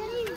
Yeah.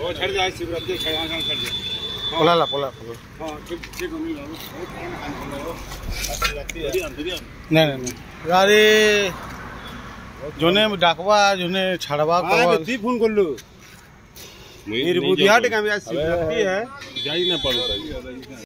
वो छड़ जाए शिवरात्रि छड़ जाए छड़ हाँ। जाए बोला ला बोला हां ठीक ठीक हम लोग बहुत नहीं नहीं नहीं अरे जोने डाकवा जोने छड़वा हाँ, को तो हां ती फोन कर लो निर्बुद्धियाट का मेरा शिवरात्रि है जाई ना पड़ो